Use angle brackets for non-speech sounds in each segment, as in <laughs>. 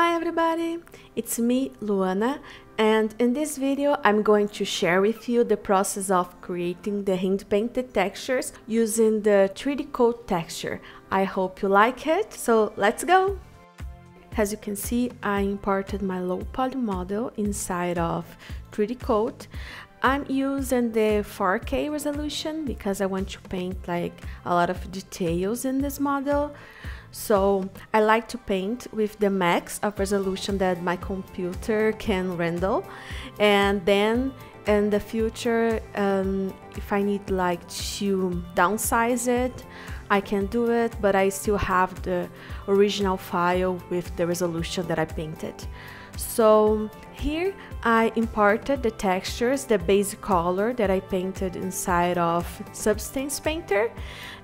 Hi everybody, it's me Luana and in this video I'm going to share with you the process of creating the hand painted textures using the 3D Coat texture. I hope you like it, so let's go! As you can see I imported my low poly model inside of 3D Coat. I'm using the 4K resolution because I want to paint like a lot of details in this model. So I like to paint with the max of resolution that my computer can handle. And then in the future, um, if I need like to downsize it, I can do it, but I still have the original file with the resolution that I painted. So here I imported the textures, the basic color that I painted inside of Substance Painter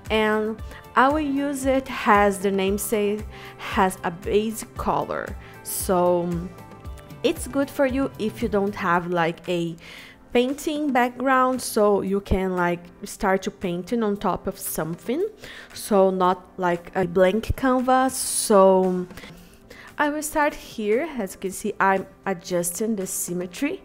and I will use it as the namesake has a basic color. So it's good for you if you don't have like a painting background so you can like start to painting on top of something. So not like a blank canvas. So I will start here. As you can see I'm adjusting the symmetry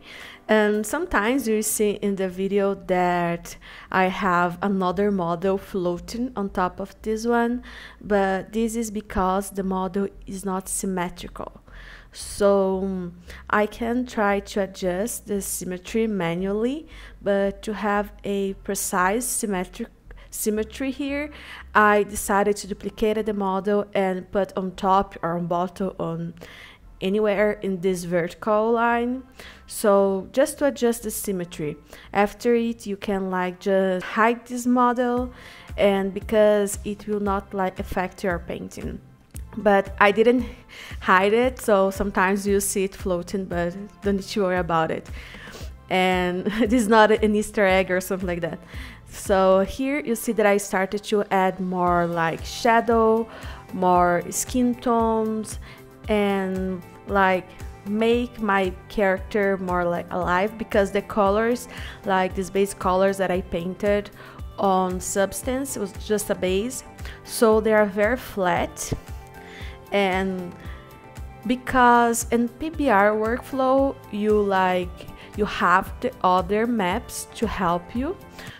and sometimes you see in the video that I have another model floating on top of this one, but this is because the model is not symmetrical. So um, I can try to adjust the symmetry manually, but to have a precise symmetric symmetry here, I decided to duplicate the model and put on top or on bottom on anywhere in this vertical line. So just to adjust the symmetry. After it you can like just hide this model and because it will not like affect your painting. But I didn't <laughs> hide it so sometimes you see it floating but don't need to worry about it. And <laughs> this is not an easter egg or something like that. So here you see that I started to add more like shadow more skin tones and like make my character more like alive because the colors like these base colors that I painted on substance was just a base. So they are very flat and because in PBR workflow you like you have the other maps to help you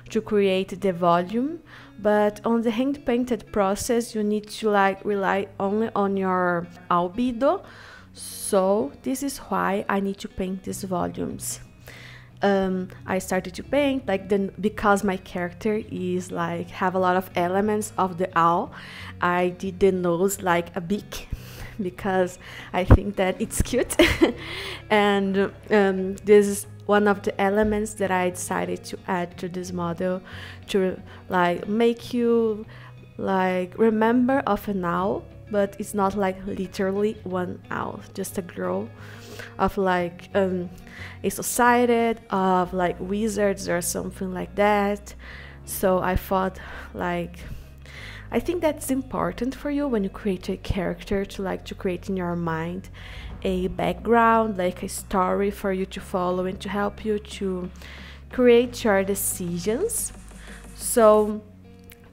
to create the volume but on the hand painted process you need to like rely only on your albedo. So this is why I need to paint these volumes. Um, I started to paint like then because my character is like have a lot of elements of the owl I did the nose like a beak <laughs> because I think that it's cute. <laughs> And um, this is one of the elements that I decided to add to this model to like make you like remember of an owl but it's not like literally one owl just a girl of like um, a society of like wizards or something like that. So i thought like i think that's important for you when you create a character to like to create in your mind a background like a story for you to follow and to help you to create your decisions so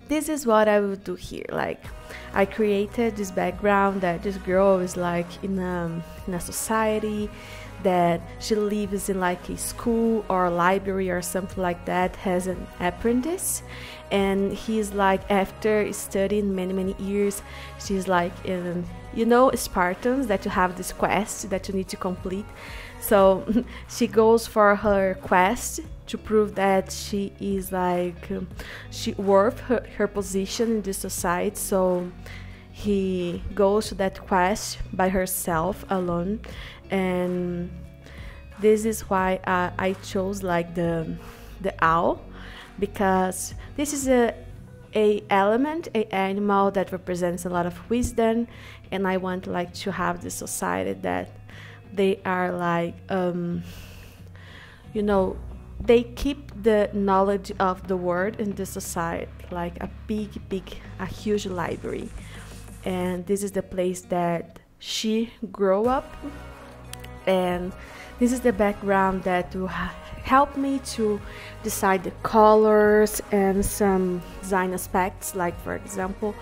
this is what I would do here. Like, I created this background that this girl is like in a, in a society that she lives in like a school or a library or something like that has an apprentice and he's like after studying many many years she's like in you know spartans that you have this quest that you need to complete. So <laughs> she goes for her quest to prove that she is like um, she worth her, her position in this society. So he goes to that quest by herself alone. And this is why uh, I chose like the the owl because this is a a element a animal that represents a lot of wisdom and I want like to have the society that they are like um, you know they keep the knowledge of the world in the society like a big big a huge library. And this is the place that she grew up. And this is the background that will help me to decide the colors and some design aspects. Like for example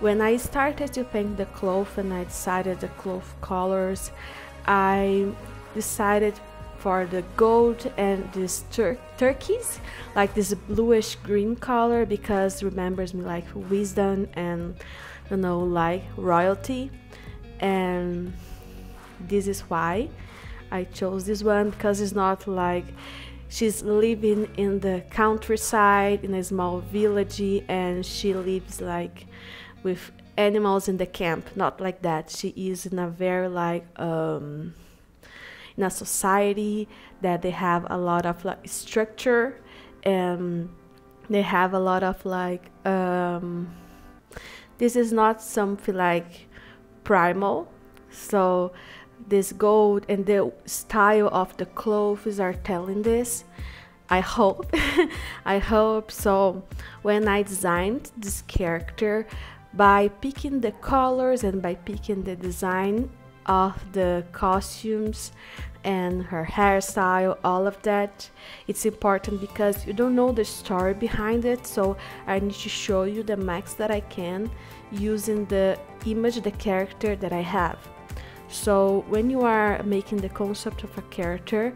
when I started to paint the cloth and I decided the cloth colors, I decided for the gold and this tur turquoise, like this bluish green color because remembers me like wisdom and you know like royalty. And this is why I chose this one because it's not like she's living in the countryside in a small village and she lives like with animals in the camp not like that. She is in a very like um in a society that they have a lot of like structure and they have a lot of like um this is not something like primal. So this gold and the style of the clothes are telling this. I hope <laughs> i hope. So when i designed this character by picking the colors and by picking the design of the costumes and her hairstyle all of that it's important because you don't know the story behind it so i need to show you the max that i can using the image the character that i have so when you are making the concept of a character,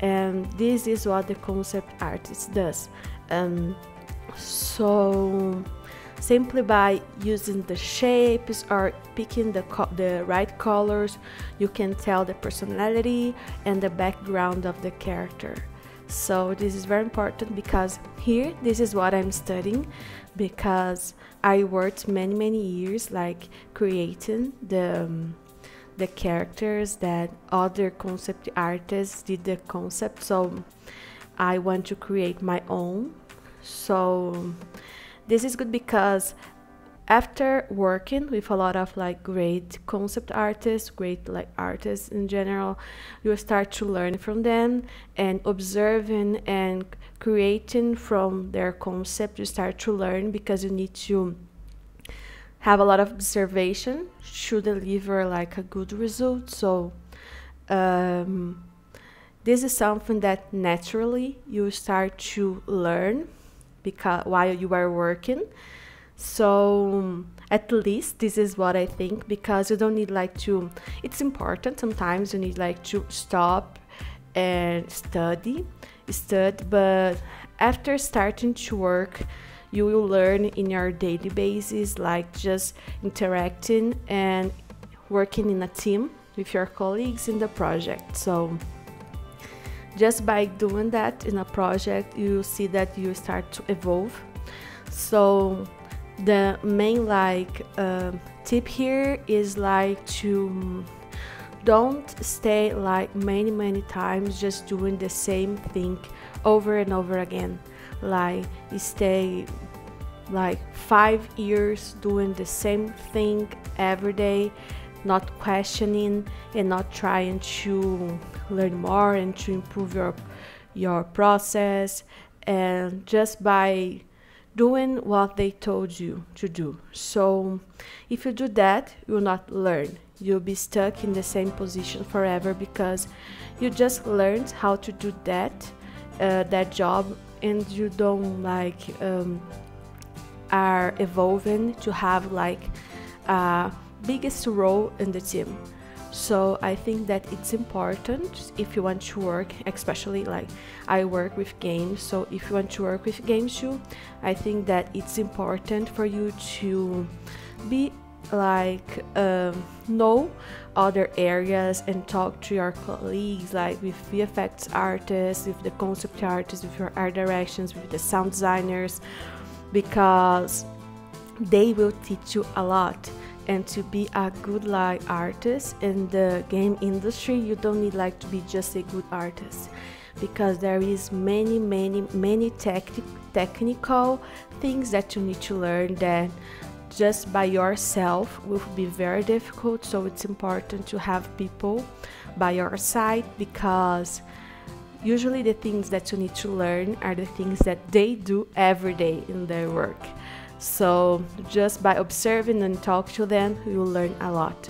and this is what the concept artist does. Um, so simply by using the shapes or picking the, the right colors, you can tell the personality and the background of the character. So this is very important because here, this is what I'm studying because I worked many, many years like creating the um, the characters that other concept artists did the concept so I want to create my own so this is good because after working with a lot of like great concept artists great like artists in general you start to learn from them and observing and creating from their concept you start to learn because you need to have a lot of observation to deliver like a good result. So um, this is something that naturally you start to learn because while you are working. So at least this is what i think because you don't need like to it's important sometimes you need like to stop and study study but after starting to work you will learn in your daily basis like just interacting and working in a team with your colleagues in the project. So just by doing that in a project you see that you start to evolve. So the main like uh, tip here is like to don't stay like many many times just doing the same thing over and over again. Like stay like five years doing the same thing every day not questioning and not trying to learn more and to improve your your process and just by doing what they told you to do. So if you do that you will not learn. You'll be stuck in the same position forever because you just learned how to do that uh, that job and you don't like um, are evolving to have like a biggest role in the team so i think that it's important if you want to work especially like i work with games. So if you want to work with games too i think that it's important for you to be like um, know other areas and talk to your colleagues like with VFX artists, with the concept artists, with your art directions, with the sound designers because they will teach you a lot and to be a good like artist in the game industry you don't need like to be just a good artist. Because there is many many many tech technical things that you need to learn that just by yourself will be very difficult. So it's important to have people by your side because usually the things that you need to learn are the things that they do every day in their work so just by observing and talk to them you'll learn a lot.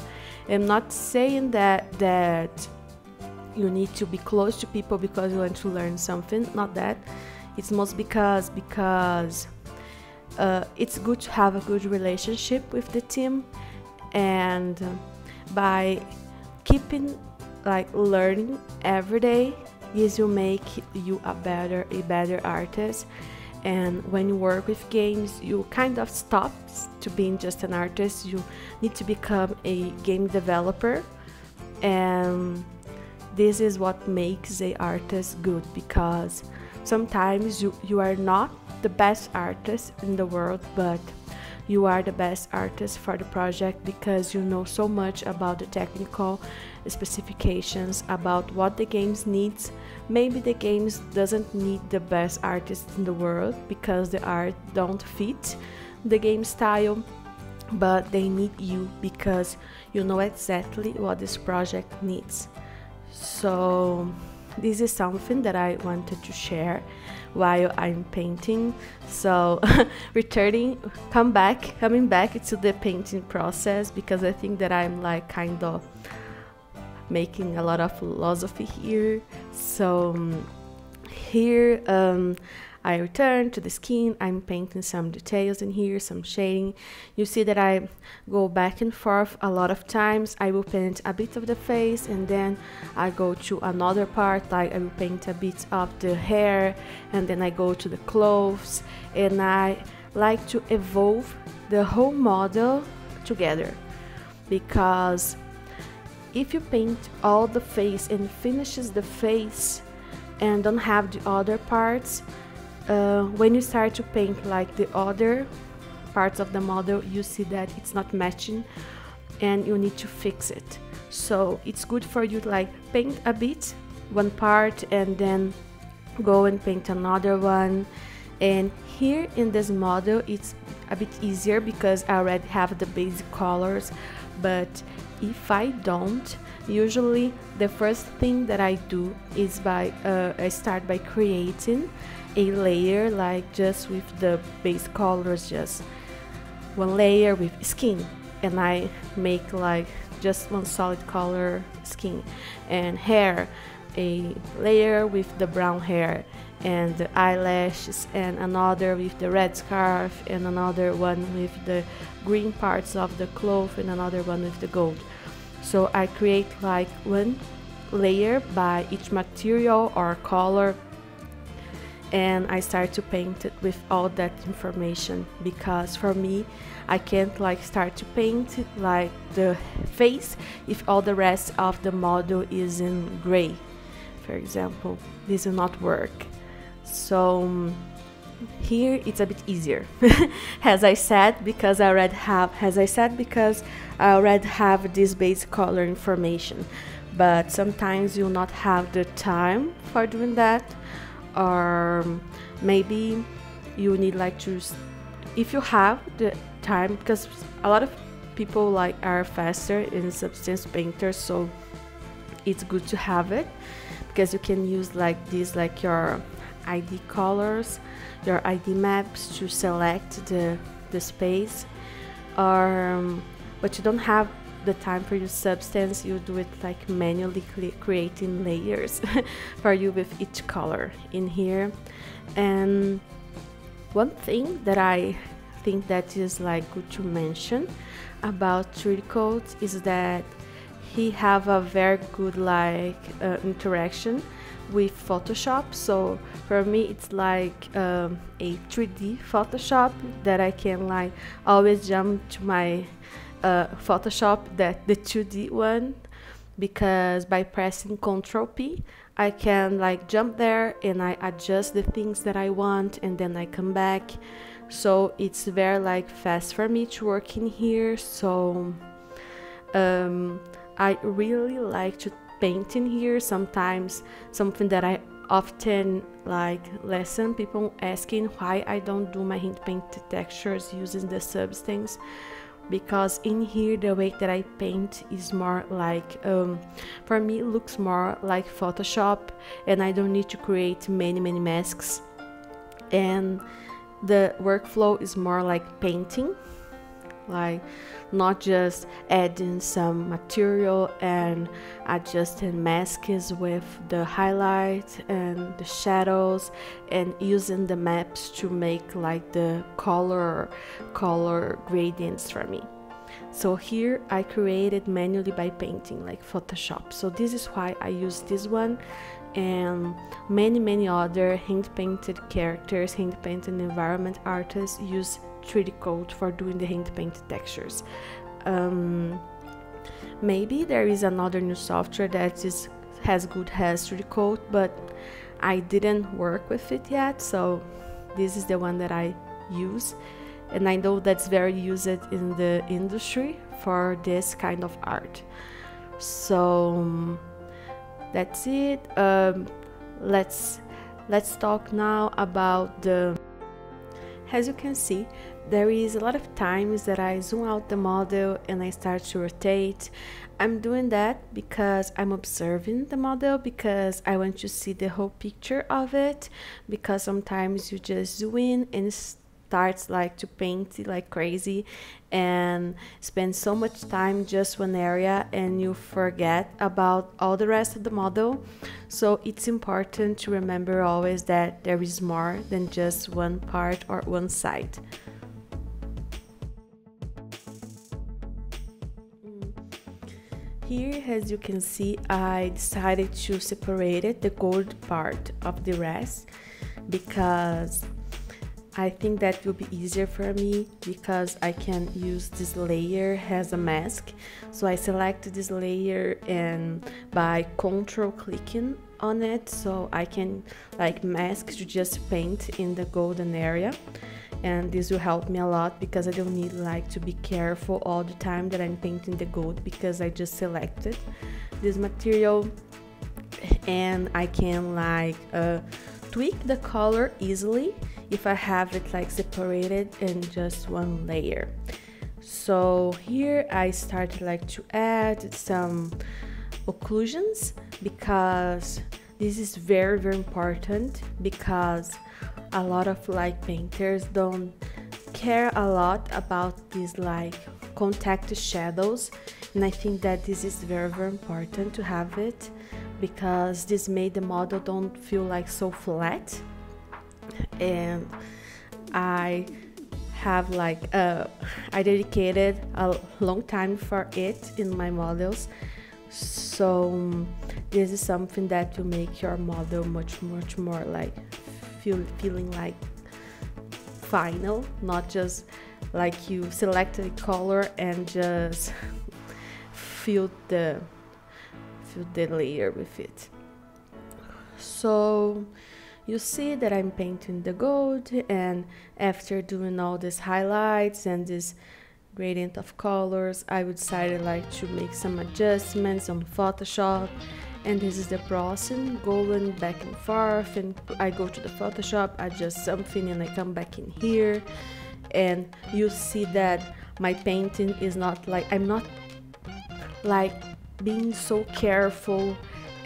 I'm not saying that that you need to be close to people because you want to learn something not that. It's most because because uh, it's good to have a good relationship with the team. And by keeping like learning every day this will make you a better a better artist and when you work with games you kind of stop to being just an artist. You need to become a game developer. And this is what makes a artist good because sometimes you, you are not the best artist in the world but you are the best artist for the project because you know so much about the technical specifications about what the games needs maybe the games doesn't need the best artist in the world because the art don't fit the game style but they need you because you know exactly what this project needs so this is something that I wanted to share while I'm painting. So <laughs> returning, come back, coming back to the painting process because I think that I'm like kind of making a lot of philosophy here. So um, here um, I return to the skin, I'm painting some details in here, some shading. You see that I go back and forth a lot of times. I will paint a bit of the face and then I go to another part, like I will paint a bit of the hair and then I go to the clothes and I like to evolve the whole model together because if you paint all the face and finishes the face and don't have the other parts uh, when you start to paint like the other parts of the model you see that it's not matching and you need to fix it. So it's good for you to like paint a bit one part and then go and paint another one. And here in this model it's a bit easier because I already have the basic colors but if I don't usually the first thing that I do is by uh, I start by creating a layer like just with the base colors just one layer with skin. And I make like just one solid color skin. And hair a layer with the brown hair and the eyelashes and another with the red scarf and another one with the green parts of the cloth and another one with the gold so I create like one layer by each material or color and I start to paint it with all that information because for me I can't like start to paint like the face if all the rest of the model is in gray for example. This will not work. So um, here it's a bit easier. <laughs> As I said because I already have as I said because I already have this base color information. But sometimes you'll not have the time for doing that or maybe you need like to if you have the time because a lot of people like are faster in substance painters so it's good to have it because you can use like this like your id colors your id maps to select the the space or um, but you don't have the time for your substance. You do it like manually creating layers <laughs> for you with each color in here. And one thing that I think that is like good to mention about 3D Coat is that he have a very good like uh, interaction with Photoshop. So for me it's like um, a 3D Photoshop that I can like always jump to my uh, Photoshop that the 2D one because by pressing Ctrl P I can like jump there and I adjust the things that I want and then I come back. So it's very like fast for me to work in here. So um, I really like to paint in here sometimes something that I often like lesson people asking why I don't do my hand paint textures using the substance because in here the way that I paint is more like um, for me looks more like Photoshop and I don't need to create many many masks and the workflow is more like painting like not just adding some material and adjusting masks with the highlight and the shadows and using the maps to make like the color color gradients for me. So here I created manually by painting like Photoshop. So this is why I use this one and many many other hand painted characters hand painted environment artists use 3D Coat for doing the hand painted textures. Um, maybe there is another new software that is has good as 3D Coat, but I didn't work with it yet, so this is the one that I use. And I know that's very used in the industry for this kind of art. So that's it. Um, let's let's talk now about the as you can see, there is a lot of times that I zoom out the model and I start to rotate. I'm doing that because I'm observing the model because I want to see the whole picture of it because sometimes you just zoom in and starts like to paint like crazy and spend so much time just one area and you forget about all the rest of the model so it's important to remember always that there is more than just one part or one side Here, as you can see, I decided to separate it, the gold part of the rest because I think that will be easier for me because I can use this layer as a mask. So I select this layer and by control clicking on it so I can like mask to just paint in the golden area and this will help me a lot because I don't need like to be careful all the time that I'm painting the gold because I just selected this material and I can like uh, tweak the color easily if I have it like separated in just one layer. So here I started like to add some occlusions because this is very very important because a lot of like painters don't care a lot about these like contact shadows and I think that this is very very important to have it because this made the model don't feel like so flat. And I have like uh, I dedicated a long time for it in my models. So this is something that will make your model much much more like feel feeling like final not just like you selected a color and just fill the fill the layer with it. So you see that I'm painting the gold and after doing all these highlights and this gradient of colors I decided like to make some adjustments on Photoshop and this is the process going back and forth and I go to the Photoshop I adjust something and I come back in here. And you see that my painting is not like I'm not like being so careful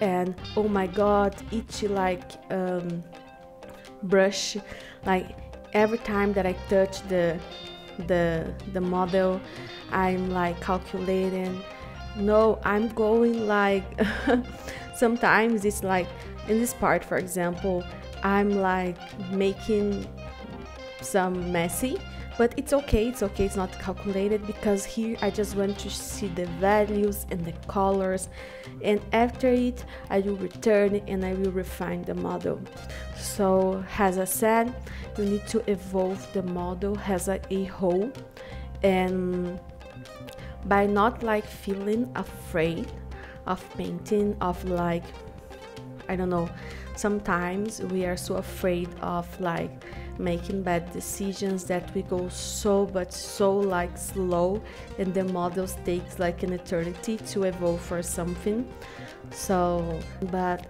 and oh my god itchy like um, brush. Like every time that I touch the the the model I'm like calculating no I'm going like <laughs> sometimes it's like in this part for example I'm like making some messy but it's okay it's okay it's not calculated because here I just want to see the values and the colors and after it I will return and I will refine the model. So as I said you need to evolve the model as a, a whole and by not like feeling afraid of painting of like I don't know sometimes we are so afraid of like making bad decisions that we go so but so like slow and the models takes like an eternity to evolve for something. So but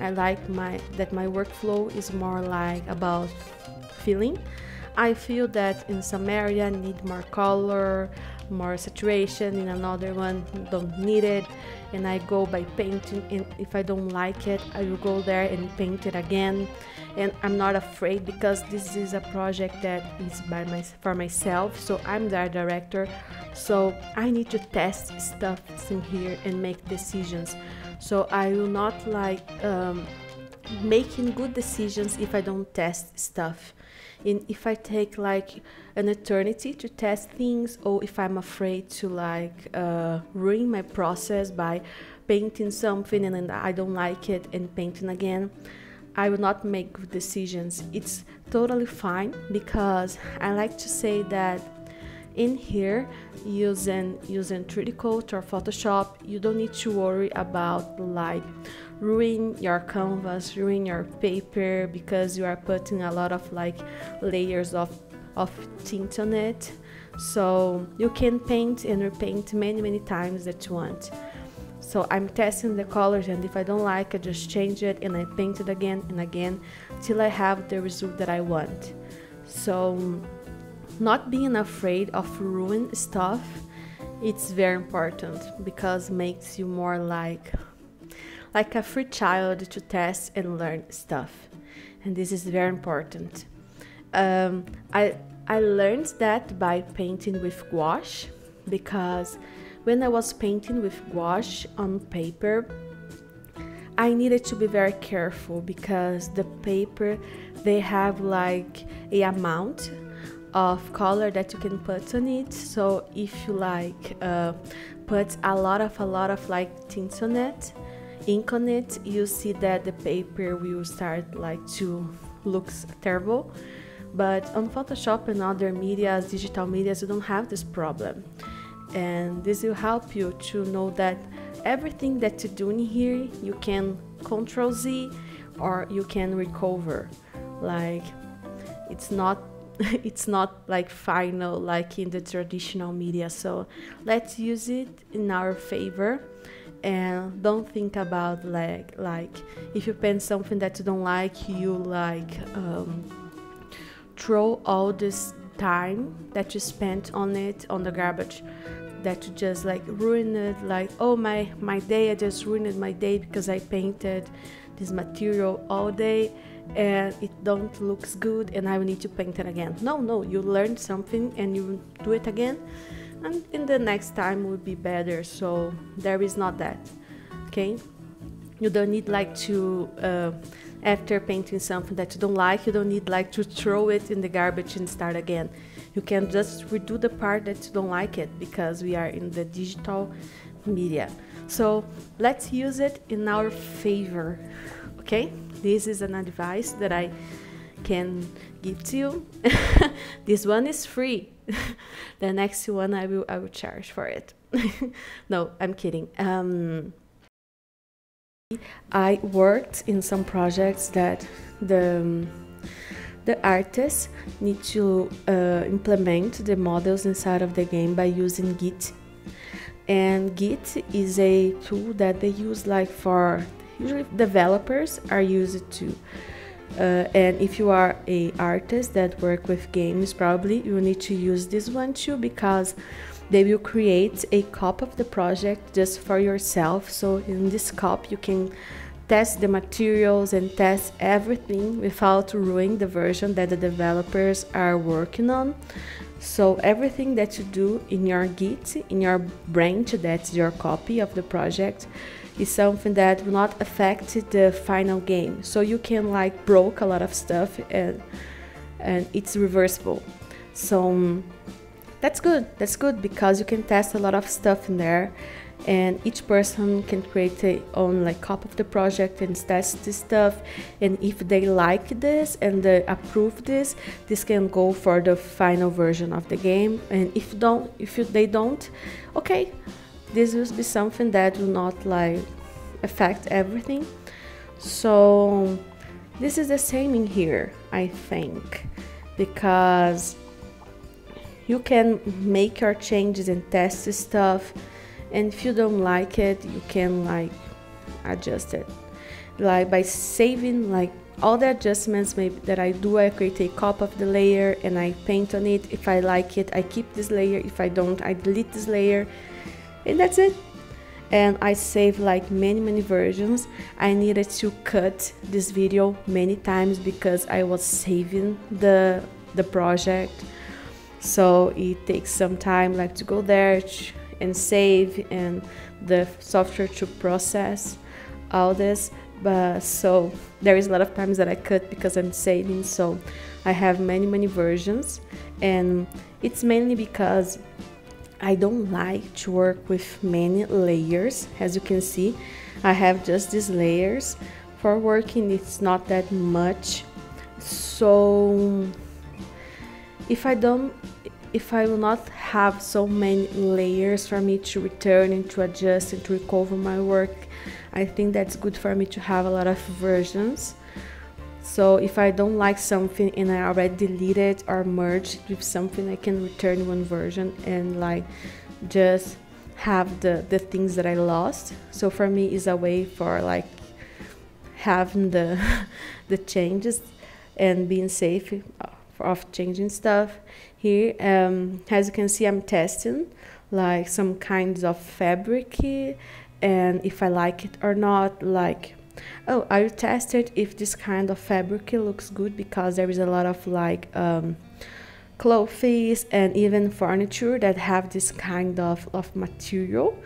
i like my that my workflow is more like about feeling. I feel that in some area need more color more saturation in another one don't need it and I go by painting and if I don't like it I will go there and paint it again. And I'm not afraid because this is a project that is by my for myself so I'm the director. So I need to test stuff in here and make decisions. So I will not like um, making good decisions if I don't test stuff if I take like an eternity to test things or if I'm afraid to like uh, ruin my process by painting something and then I don't like it and painting again I will not make good decisions. It's totally fine because I like to say that in here using using 3D Coat or Photoshop you don't need to worry about like ruin your canvas ruin your paper because you are putting a lot of like layers of of tint on it. So you can paint and repaint many many times that you want. So I'm testing the colors and if I don't like I just change it and I paint it again and again till I have the result that I want. So not being afraid of ruin stuff it's very important because makes you more like like a free child to test and learn stuff. And this is very important. Um, I, I learned that by painting with gouache because when I was painting with gouache on paper I needed to be very careful because the paper they have like a amount of color that you can put on it. So if you like uh, put a lot of a lot of like tints on it ink on it you see that the paper will start like to looks terrible. But on photoshop and other medias digital medias you don't have this problem. And this will help you to know that everything that you're doing here you can control z or you can recover. Like it's not <laughs> it's not like final like in the traditional media. So let's use it in our favor and don't think about like like if you paint something that you don't like you like um, throw all this time that you spent on it on the garbage that you just like ruin it like oh my my day i just ruined my day because i painted this material all day and it don't looks good and I need to paint it again. No, no, you learned something and you do it again and in the next time will be better. So there is not that. Okay? You don't need like to uh, after painting something that you don't like, you don't need like to throw it in the garbage and start again. You can just redo the part that you don't like it because we are in the digital media. So let's use it in our favor. Okay? this is an advice that I can give to you. <laughs> this one is free. <laughs> the next one I will I will charge for it. <laughs> no, I'm kidding. Um, I worked in some projects that the the artists need to uh, implement the models inside of the game by using Git. And Git is a tool that they use like for usually developers are used to uh, and if you are a artist that work with games probably you need to use this one too because they will create a copy of the project just for yourself. So in this copy you can test the materials and test everything without ruining the version that the developers are working on. So everything that you do in your git in your branch that's your copy of the project is something that will not affect the final game. So you can like broke a lot of stuff and and it's reversible. So um, that's good. That's good because you can test a lot of stuff in there and each person can create their own like copy of the project and test this stuff and if they like this and they approve this this can go for the final version of the game and if don't if they don't okay this will be something that will not like affect everything so this is the same in here i think because you can make your changes and test stuff and if you don't like it you can like adjust it like by saving like all the adjustments maybe that I do, I create a copy of the layer and I paint on it. If I like it, I keep this layer. If I don't, I delete this layer. And that's it. And I save like many, many versions. I needed to cut this video many times because I was saving the, the project. So it takes some time like to go there and save and the software to process all this but so there is a lot of times that I cut because I'm saving so I have many many versions and it's mainly because I don't like to work with many layers. As you can see I have just these layers. For working it's not that much. So if I don't if I will not have so many layers for me to return and to adjust and to recover my work I think that's good for me to have a lot of versions. So if I don't like something and I already delete it or merge it with something, I can return one version and like just have the, the things that I lost. So for me is a way for like having the <laughs> the changes and being safe of changing stuff. Here, um, as you can see, I'm testing like some kinds of fabric and if I like it or not like oh I tested if this kind of fabric looks good because there is a lot of like um, clothes and even furniture that have this kind of, of material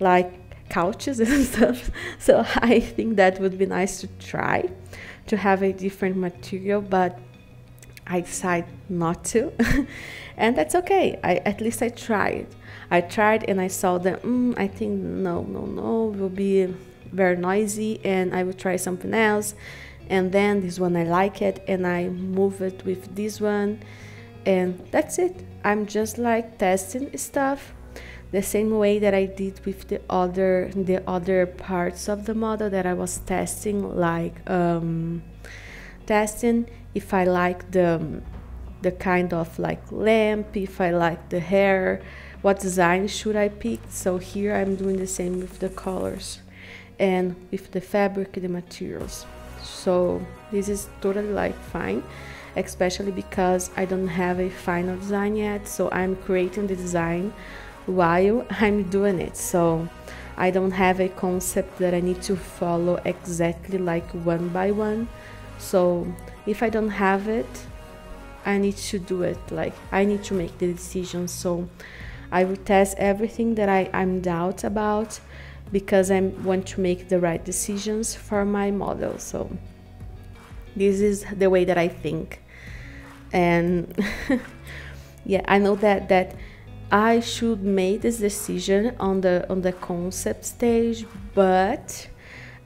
like couches <laughs> and stuff. So I think that would be nice to try to have a different material but I decide not to. <laughs> And that's okay. I, at least I tried. I tried and I saw that mm, I think no no no will be very noisy and I will try something else. And then this one I like it and I move it with this one and that's it. I'm just like testing stuff the same way that I did with the other the other parts of the model that I was testing like um, testing if I like the the kind of like lamp if I like the hair what design should I pick. So here I'm doing the same with the colors and with the fabric the materials. So this is totally like fine especially because I don't have a final design yet so I'm creating the design while I'm doing it. So I don't have a concept that I need to follow exactly like one by one. So if I don't have it I need to do it like I need to make the decision. So I will test everything that I, I'm doubt about because I want to make the right decisions for my model. So this is the way that I think. And <laughs> yeah, I know that that I should make this decision on the on the concept stage, but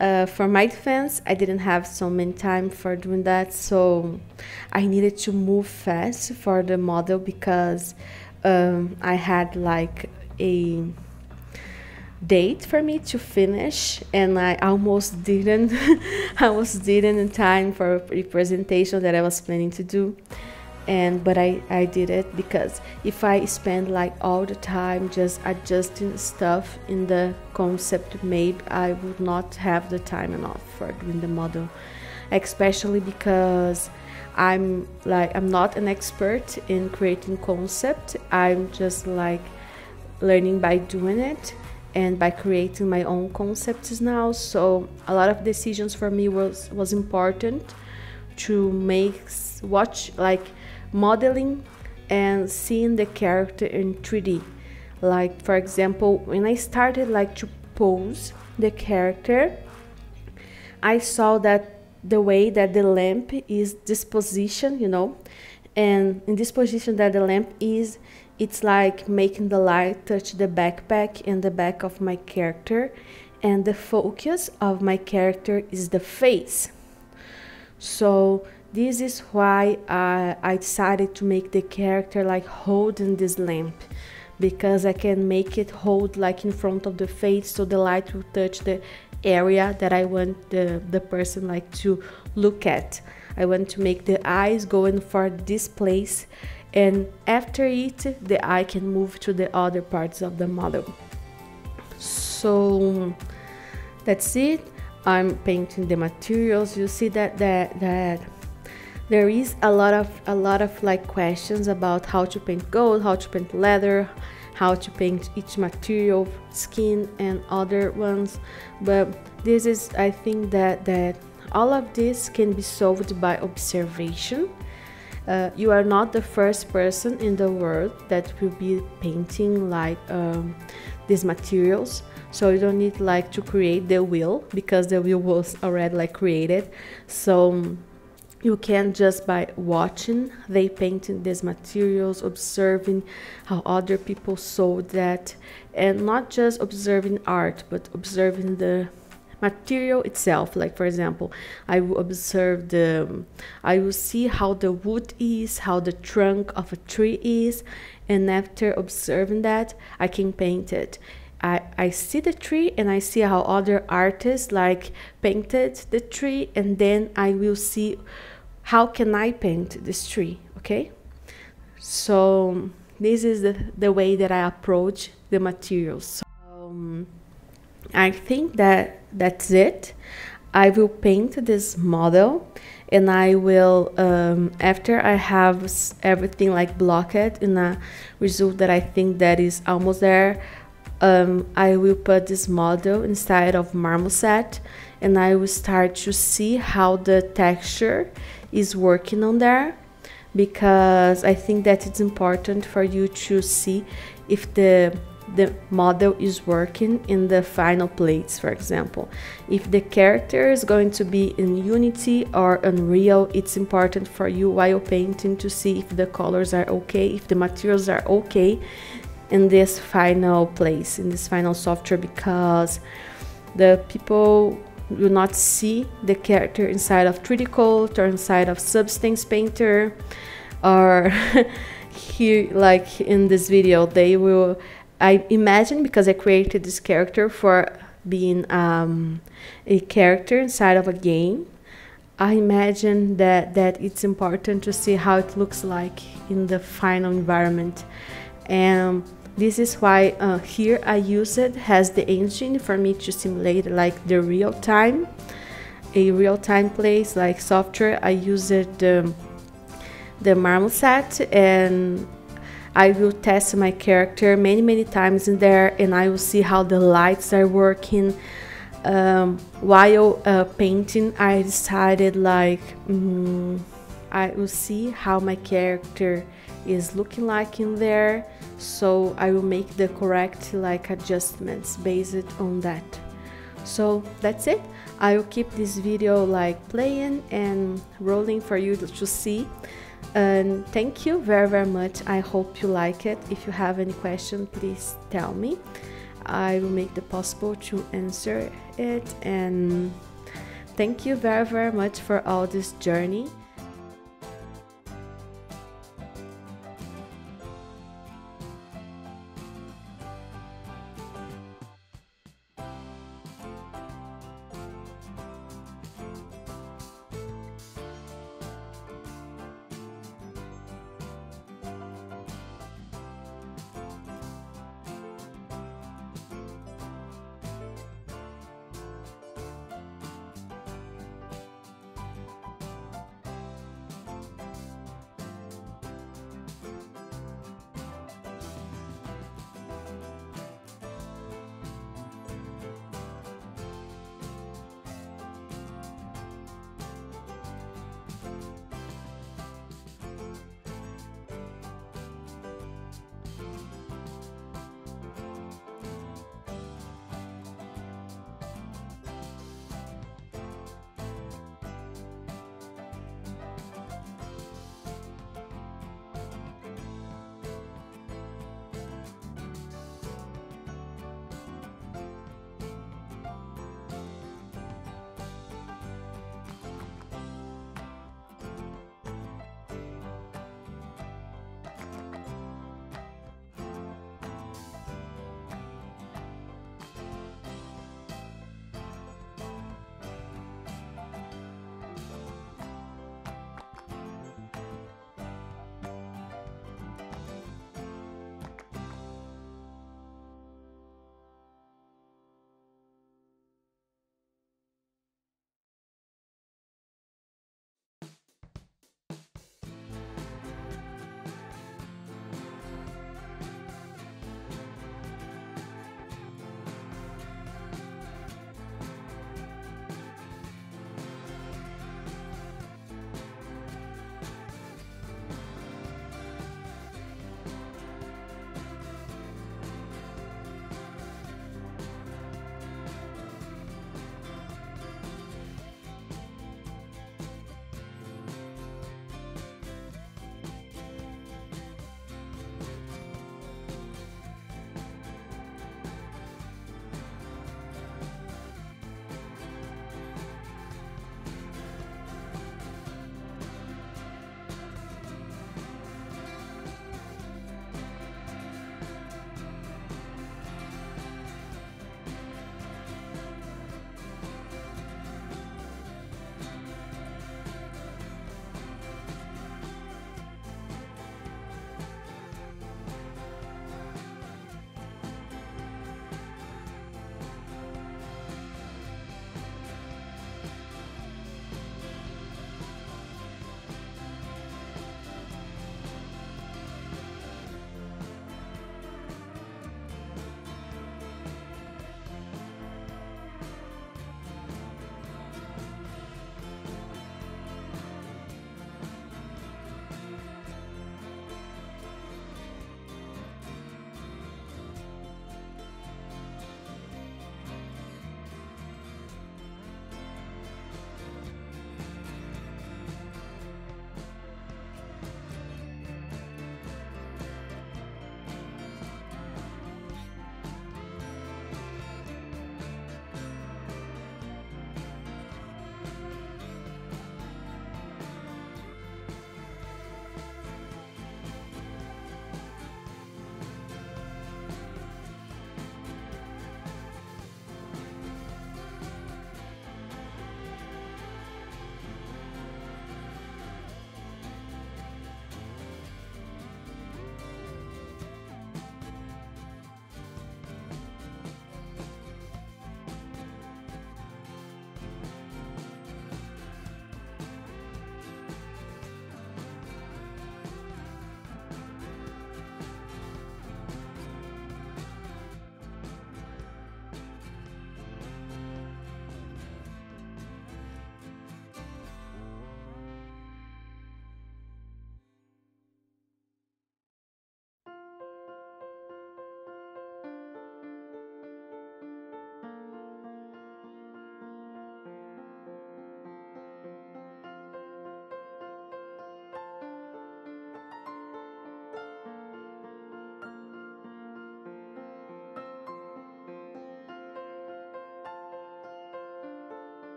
uh, for my defense, I didn't have so many time for doing that, so I needed to move fast for the model because um, I had like a date for me to finish and I almost didn't <laughs> I was didn't in time for a presentation that I was planning to do. And but I, I did it because if I spend like all the time just adjusting stuff in the concept maybe I would not have the time enough for doing the model. Especially because I'm like I'm not an expert in creating concept. I'm just like learning by doing it and by creating my own concepts now. So a lot of decisions for me was was important to make watch like modeling and seeing the character in 3D. Like for example, when I started like to pose the character, I saw that the way that the lamp is disposition, you know, and in this position that the lamp is, it's like making the light touch the backpack and the back of my character, and the focus of my character is the face. So this is why I, I decided to make the character like holding this lamp because I can make it hold like in front of the face so the light will touch the area that I want the, the person like to look at. I want to make the eyes going for this place and after it the eye can move to the other parts of the model. So that's it. I'm painting the materials, you see that that that there is a lot of a lot of like questions about how to paint gold, how to paint leather, how to paint each material, skin and other ones. But this is I think that that all of this can be solved by observation. Uh, you are not the first person in the world that will be painting like um, these materials. So you don't need like to create the wheel because the wheel was already like created. So you can just by watching they painting these materials observing how other people saw that. And not just observing art but observing the material itself. Like for example i will observe the i will see how the wood is how the trunk of a tree is and after observing that i can paint it. I, I see the tree and I see how other artists like painted the tree and then I will see how can I paint this tree okay? So this is the, the way that I approach the materials. Um, I think that that's it. I will paint this model and I will um, after I have everything like blocked in a result that I think that is almost there um, I will put this model inside of Marmoset and I will start to see how the texture is working on there because I think that it's important for you to see if the the model is working in the final plates for example. If the character is going to be in unity or unreal it's important for you while painting to see if the colors are okay if the materials are okay in this final place, in this final software, because the people will not see the character inside of 3D Coat or inside of Substance Painter or <laughs> here like in this video they will I imagine because I created this character for being um, a character inside of a game I imagine that that it's important to see how it looks like in the final environment and this is why uh, here I use it as the engine for me to simulate like the real time, a real time place like software. I use it the, the Marmoset and I will test my character many many times in there and I will see how the lights are working. Um, while uh, painting I decided like mm, I will see how my character is looking like in there. So I will make the correct like adjustments based on that. So that's it. I will keep this video like playing and rolling for you to see and thank you very very much. I hope you like it. If you have any question please tell me. I will make the possible to answer it. And thank you very very much for all this journey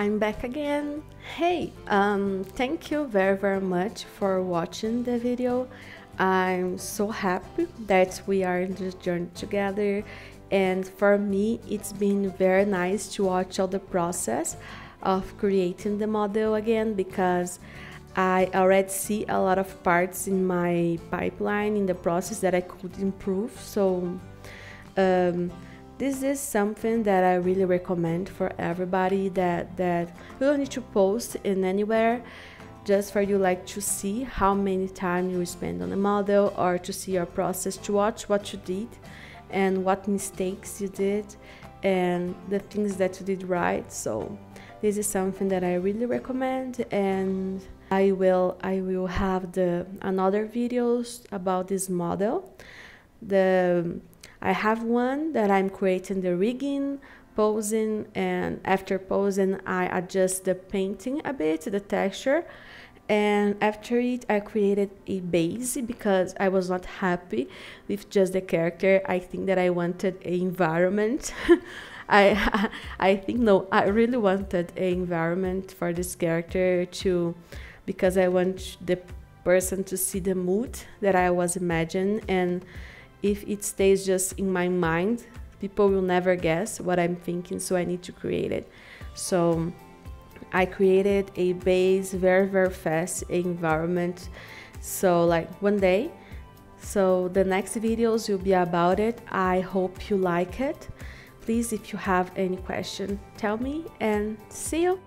I'm back again. Hey, um, thank you very, very much for watching the video. I'm so happy that we are in this journey together. And for me, it's been very nice to watch all the process of creating the model again because I already see a lot of parts in my pipeline in the process that I could improve. So, um, this is something that I really recommend for everybody that that you don't need to post in anywhere just for you like to see how many time you spend on a model or to see your process to watch what you did and what mistakes you did and the things that you did right. So this is something that I really recommend and I will I will have the another videos about this model. The I have one that I'm creating the rigging, posing, and after posing, I adjust the painting a bit, the texture. And after it, I created a base because I was not happy with just the character. I think that I wanted an environment. <laughs> I, <laughs> I think no, I really wanted an environment for this character to, because I want the person to see the mood that I was imagining and if it stays just in my mind, people will never guess what I'm thinking, so I need to create it. So I created a base very, very fast environment. So like one day, so the next videos will be about it. I hope you like it. Please, if you have any question, tell me and see you.